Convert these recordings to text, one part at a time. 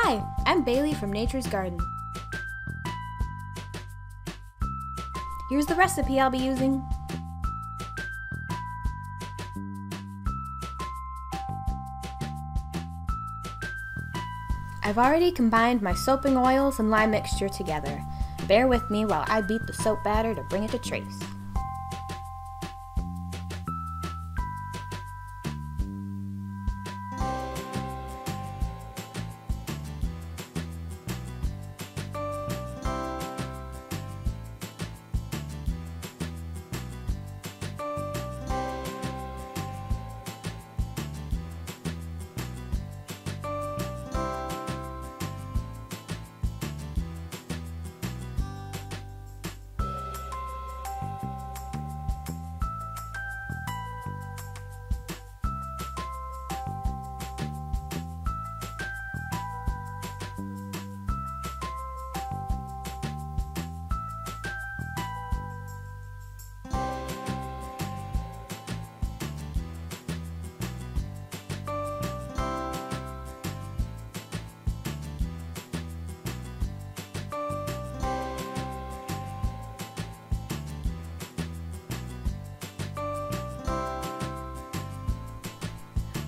Hi, I'm Bailey from Nature's Garden. Here's the recipe I'll be using. I've already combined my soaping oils and lye mixture together. Bear with me while I beat the soap batter to bring it to trace.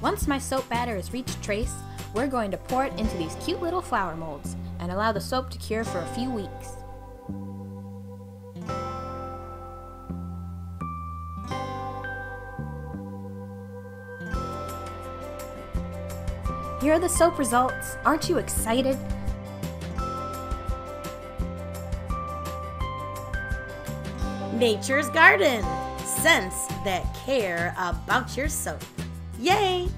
Once my soap batter has reached trace, we're going to pour it into these cute little flower molds and allow the soap to cure for a few weeks. Here are the soap results. Aren't you excited? Nature's Garden. Scents that care about your soap. Yay!